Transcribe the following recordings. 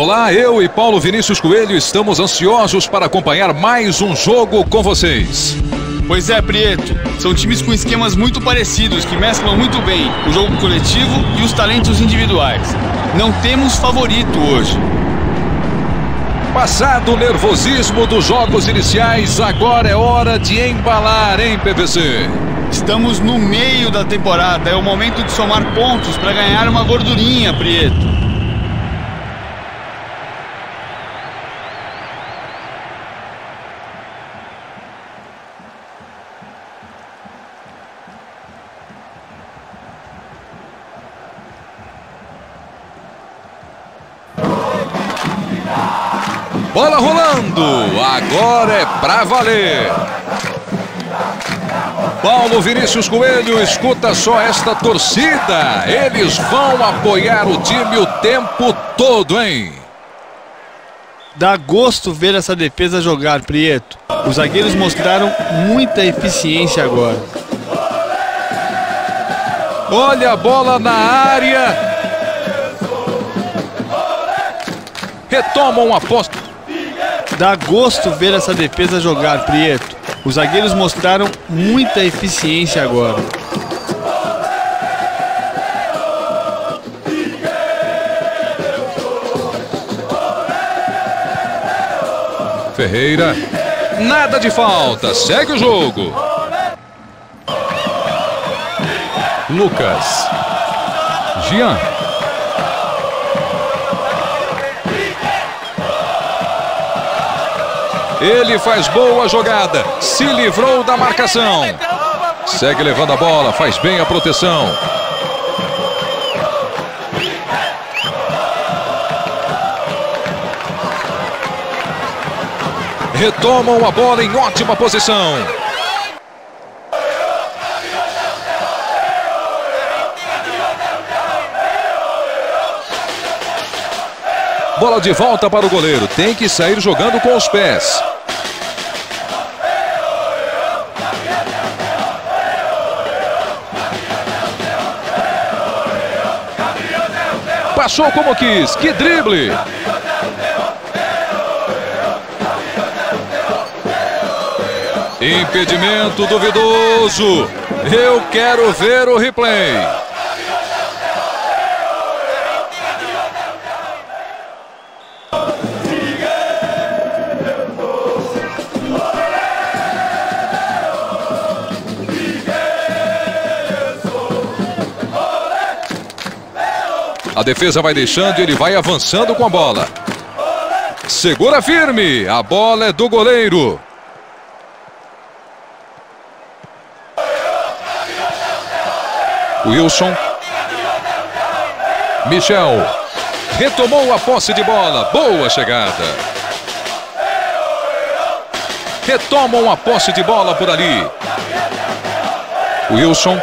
Olá, eu e Paulo Vinícius Coelho estamos ansiosos para acompanhar mais um jogo com vocês. Pois é, Prieto. São times com esquemas muito parecidos que mesclam muito bem o jogo coletivo e os talentos individuais. Não temos favorito hoje. Passado o nervosismo dos jogos iniciais, agora é hora de embalar, hein, PVC? Estamos no meio da temporada, é o momento de somar pontos para ganhar uma gordurinha, Prieto. Bola rolando, agora é pra valer. Paulo Vinícius Coelho, escuta só esta torcida. Eles vão apoiar o time o tempo todo, hein? Dá gosto ver essa defesa jogar, Prieto. Os zagueiros mostraram muita eficiência agora. Olha a bola na área. Retomam a posse. Dá gosto ver essa defesa jogar, Prieto. Os zagueiros mostraram muita eficiência agora. Ferreira. Nada de falta. Segue o jogo. Lucas. Jean. Ele faz boa jogada. Se livrou da marcação. Segue levando a bola. Faz bem a proteção. Retomam a bola em ótima posição. Bola de volta para o goleiro. Tem que sair jogando com os pés. Passou como quis. Que drible. Impedimento duvidoso. Eu quero ver o replay. A defesa vai deixando e ele vai avançando com a bola. Segura firme. A bola é do goleiro. Wilson. Michel. Retomou a posse de bola. Boa chegada. Retomam a posse de bola por ali. Wilson.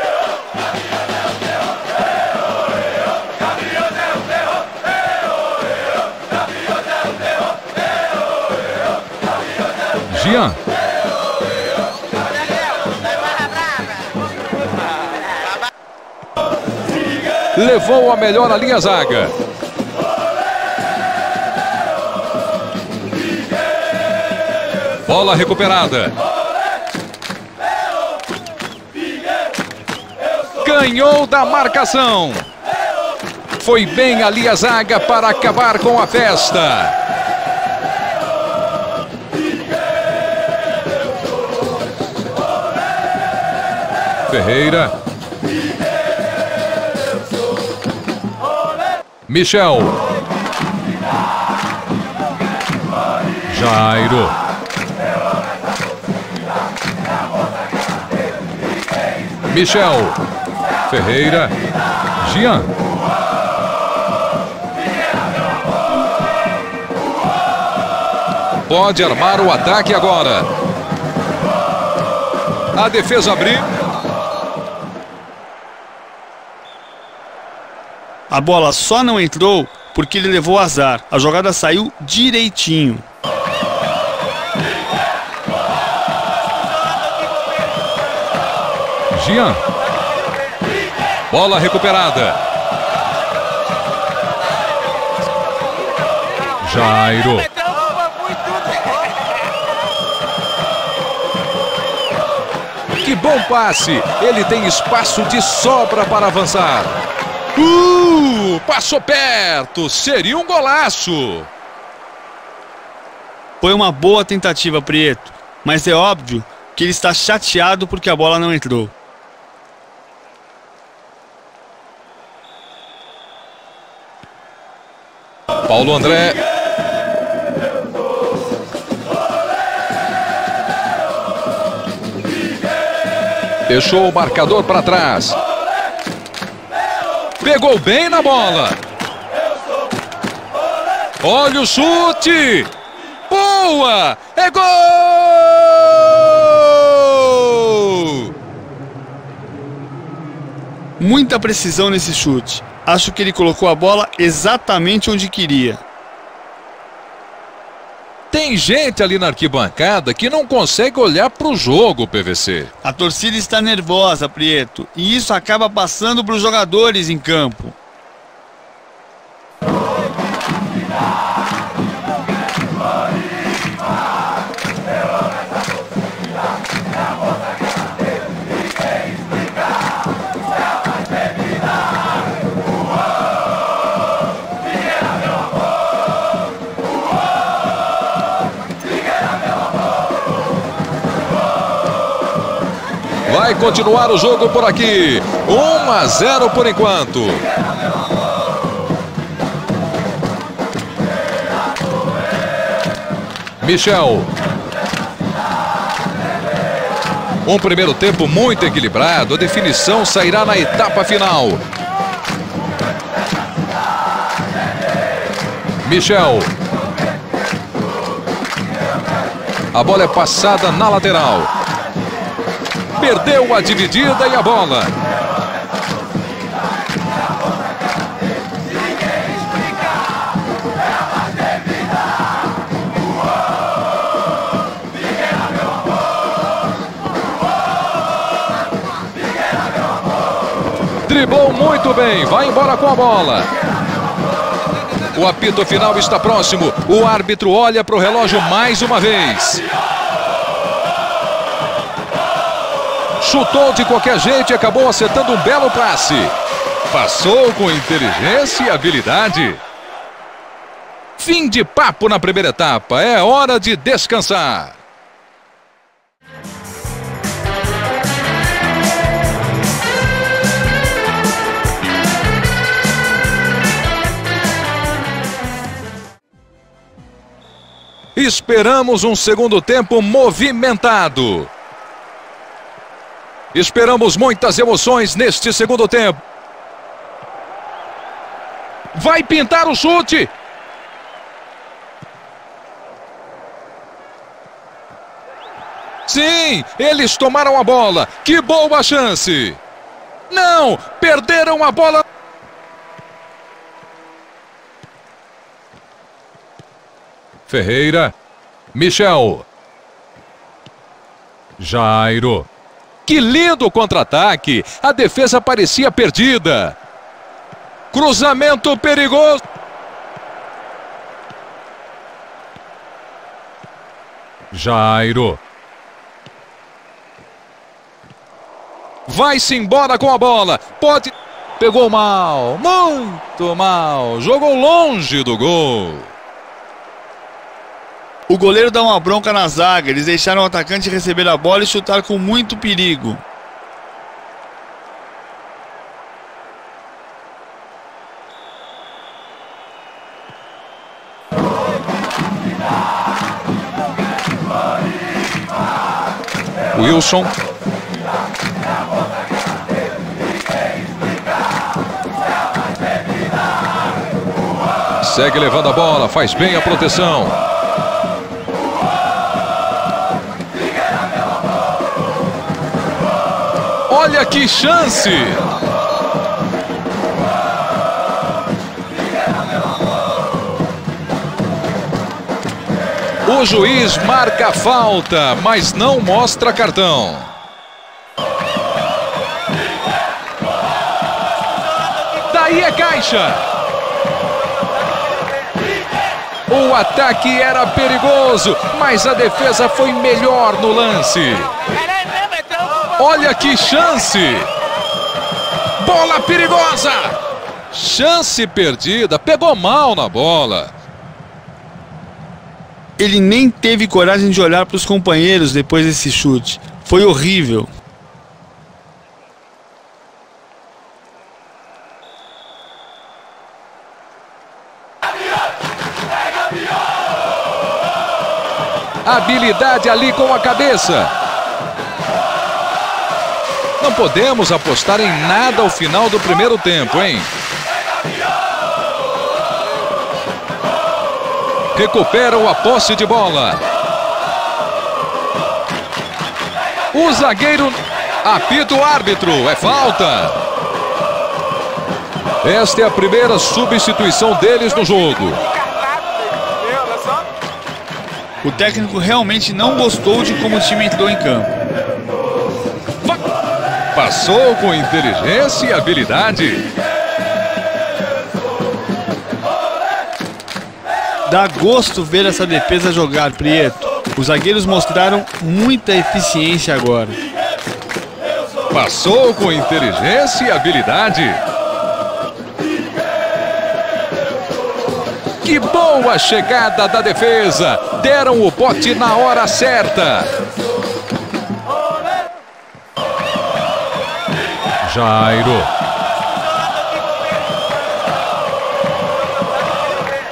Jean. Levou a melhor a zaga. Bola recuperada. Ganhou da marcação. Foi bem ali a zaga para acabar com a festa. Ferreira. Michel. Jairo. Michel. Ferreira. Jean. Pode armar o ataque agora. A defesa abriu. A bola só não entrou porque ele levou azar. A jogada saiu direitinho. Jean. Bola recuperada. Jairo. Que bom passe! Ele tem espaço de sobra para avançar. Uh! Passou perto! Seria um golaço! Foi uma boa tentativa, Prieto, mas é óbvio que ele está chateado porque a bola não entrou. Paulo André. Deixou o marcador para trás. Pegou bem na bola. Olha o chute. Boa! É gol! Muita precisão nesse chute. Acho que ele colocou a bola exatamente onde queria. Tem gente ali na arquibancada que não consegue olhar para o jogo, PVC. A torcida está nervosa, Prieto, e isso acaba passando para os jogadores em campo. Continuar o jogo por aqui. 1 a 0 por enquanto. Michel. Um primeiro tempo muito equilibrado. A definição sairá na etapa final. Michel. A bola é passada na lateral. Perdeu a dividida e a bola. Driblou muito bem, vai embora com a bola. O apito final está próximo. O árbitro olha para o relógio mais uma vez. Chutou de qualquer jeito e acabou acertando um belo passe. Passou com inteligência e habilidade. Fim de papo na primeira etapa. É hora de descansar. Esperamos um segundo tempo movimentado. Esperamos muitas emoções neste segundo tempo. Vai pintar o chute. Sim, eles tomaram a bola. Que boa chance. Não, perderam a bola. Ferreira. Michel. Jairo. Que lindo contra-ataque! A defesa parecia perdida. Cruzamento perigoso. Jairo. Vai-se embora com a bola. Pode. Pegou mal. Muito mal. Jogou longe do gol. O goleiro dá uma bronca na zaga. Eles deixaram o atacante receber a bola e chutar com muito perigo. Wilson. Segue levando a bola, faz bem a proteção. Olha que chance! O juiz marca a falta, mas não mostra cartão. Daí é caixa. O ataque era perigoso, mas a defesa foi melhor no lance. Olha que chance! Bola perigosa! Chance perdida, pegou mal na bola. Ele nem teve coragem de olhar para os companheiros depois desse chute. Foi horrível. Habilidade ali com a cabeça. Não podemos apostar em nada ao final do primeiro tempo, hein? Recuperam a posse de bola. O zagueiro apita o árbitro. É falta. Esta é a primeira substituição deles no jogo. O técnico realmente não gostou de como o time entrou em campo. Passou com inteligência e habilidade. Dá gosto ver essa defesa jogar, Prieto. Os zagueiros mostraram muita eficiência agora. Passou com inteligência e habilidade. Que boa chegada da defesa! Deram o bote na hora certa. Jairo.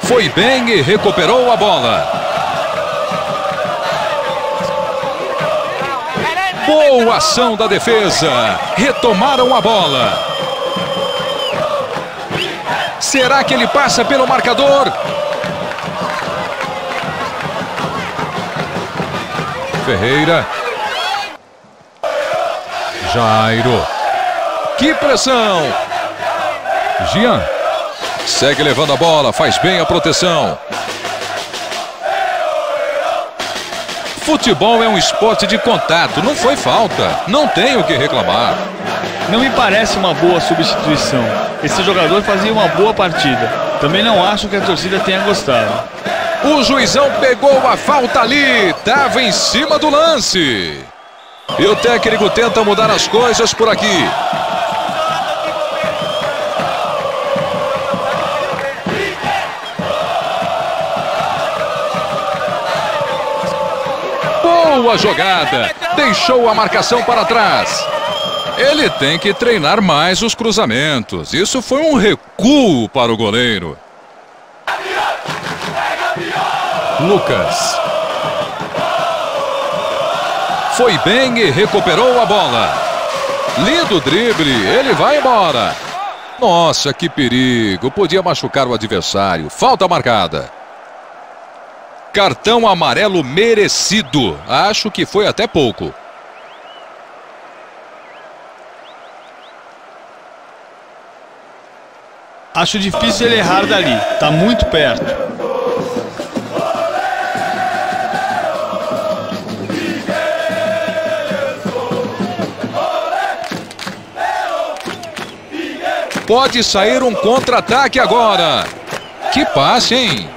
Foi bem e recuperou a bola. Boa ação da defesa. Retomaram a bola. Será que ele passa pelo marcador? Ferreira. Jairo. Que pressão. Gian. Segue levando a bola, faz bem a proteção. Futebol é um esporte de contato, não foi falta. Não tem o que reclamar. Não me parece uma boa substituição. Esse jogador fazia uma boa partida. Também não acho que a torcida tenha gostado. O juizão pegou a falta ali. Estava em cima do lance. E o técnico tenta mudar as coisas por aqui. Boa jogada. Deixou a marcação para trás. Ele tem que treinar mais os cruzamentos. Isso foi um recuo para o goleiro. Lucas. Foi bem e recuperou a bola. Lindo drible. Ele vai embora. Nossa, que perigo. Podia machucar o adversário. Falta marcada. Cartão amarelo merecido. Acho que foi até pouco. Acho difícil ele errar dali. Tá muito perto. Pode sair um contra-ataque agora. Que passe, hein?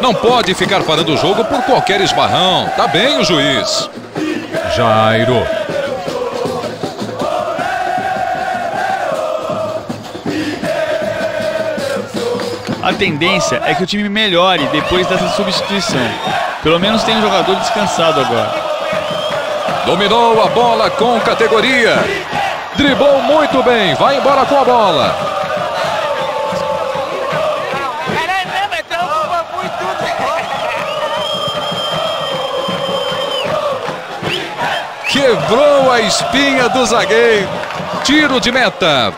Não pode ficar parando o jogo por qualquer esbarrão. Tá bem o juiz. Jairo. A tendência é que o time melhore depois dessa substituição. Pelo menos tem um jogador descansado agora. Dominou a bola com categoria. Driblou muito bem. Vai embora com a bola. Quebrou a espinha do zagueiro. Tiro de meta.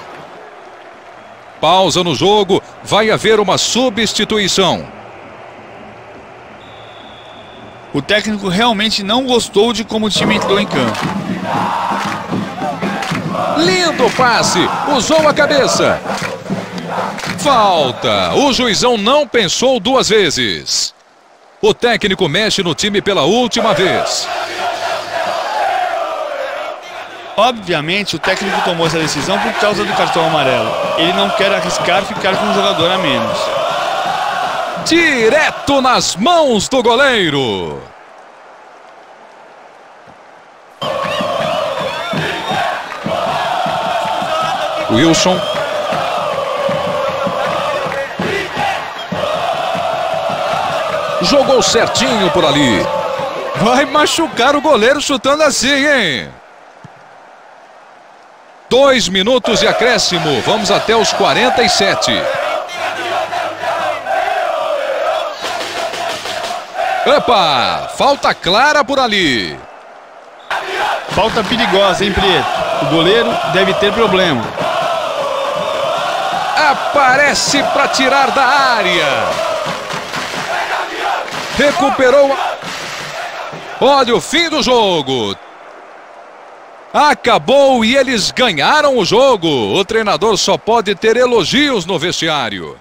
Pausa no jogo. Vai haver uma substituição. O técnico realmente não gostou de como o time entrou em campo. Lindo passe. Usou a cabeça. Falta. O juizão não pensou duas vezes. O técnico mexe no time pela última vez. Obviamente, o técnico tomou essa decisão por causa do cartão amarelo. Ele não quer arriscar ficar com um jogador a menos. Direto nas mãos do goleiro. Wilson. Jogou certinho por ali. Vai machucar o goleiro chutando assim, hein? Dois minutos de acréscimo. Vamos até os 47. Opa! Falta clara por ali. Falta perigosa, hein, Prieto? O goleiro deve ter problema. Aparece para tirar da área. Recuperou. Olha o fim do jogo. Acabou e eles ganharam o jogo. O treinador só pode ter elogios no vestiário.